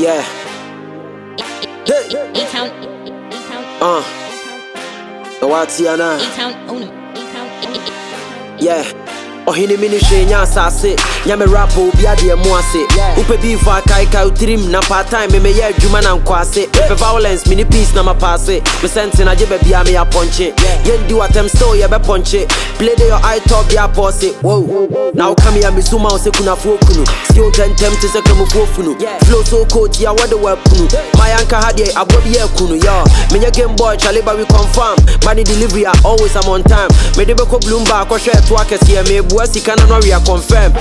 Yeah. Hey. A-Town, A-Town, Uh. Watiana. A-Town, own him. A-Town, Yeah. Ɔhene mi ne hwee nya asase. Nyame rap obi adeɛ mu ase wopɛ biifo akaeka wotirim na part-time memeyɛ adwuma na nkɔ ase mepɛ violence mene peace na mapaase mesɛnte nagye baabia meyɛ apɔnkye yɛndi watɛm still yɛbɛpɔnkye play de your eye top bi apɔse wo na woka me a mesu ma wo sɛ kunafoɔ kunu skill ntɛntɛm te sɛ kramufoɔ funu. Flow so coat ya wɔde wɔapunu mayanka ha deɛ aboa bi yɛ akunu yɛ menyɛ game boy chale ba we confirm. Money delivery a always I'm on time. Mede bɛkɔ bloomba akɔhwɛ ɛto akɛseɛ mebua sika na no area confirm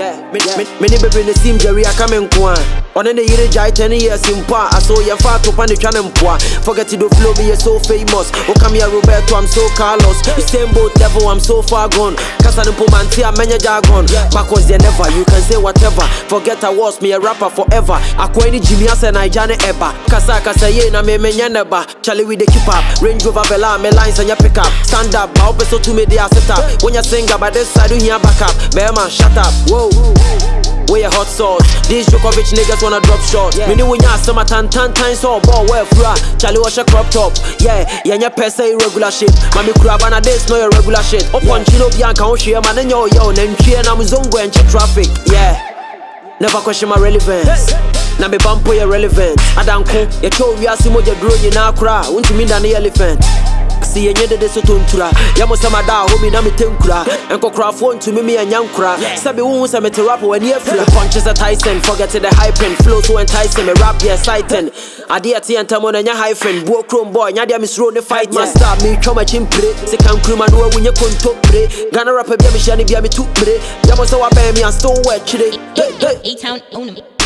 Yeah, me me- me ne bebe ne sim jerry aka me nko a ɔne ne yere gyae 10 years mpo a aso yɛmfa atopa ne twa ne mpoa forget the flow me yɛ so famous. Woka me a roberto i'm so carlos. The same boat devil i'm so far gone. Kasa ne mpo mante a mɛnyɛ jargon backwards they never you can say whatever. Forget i was me a rapper forever. Akoa ne jimmy asɛ naija ne ɛba kasa kasa yei na memenyɛ ne ba. Charlie with the keep up. Range rover bella me lines your pick up. Stand up ba wopɛ so to tumi de aset up. When you singer by this side hear back up. Bɛrima shut up. Whoa we a hot sauce. These Djokovic niggas wanna drop shot. Me ni wunya sama tan tan tan so ball where fra. Ah. Charlie wash a crop top. Yeah, yeah, nya pesa irregular shit. Mami kraba na this no your regular shit. Upon chino bianca oh, on share man yo yo. Nenchie na mzongo and check traffic. Yeah. Never question my relevance. Na me bampo yɛ relevant. Adanko, yɛtwa owiase mogya duro nyinaa koraa. Wontumi da ne elephant. Si yɛnyɛ dede so tontura yɛmo sɛ mada a homi na metɛnkura nkɔkorafoɔ ntumi me yɛnya nkora sɛbe wohu sɛ mete rap w'ani afira pɔnkye sɛ tyson forget the hypen flow so enticing me rap yɛ exciting adeɛ te yɛ ntam no ɛnyɛ hyphen. Buo krom boy nyadeɛ mesuro ne fight master metwa makyi mpire sika nkuruma no awunyɛ kontompire ghana rapper bia mehyia ne bia metu mmire yɛmo sɛ wabɛn me a still wɔ akyire hey, hey. A-Town, own him.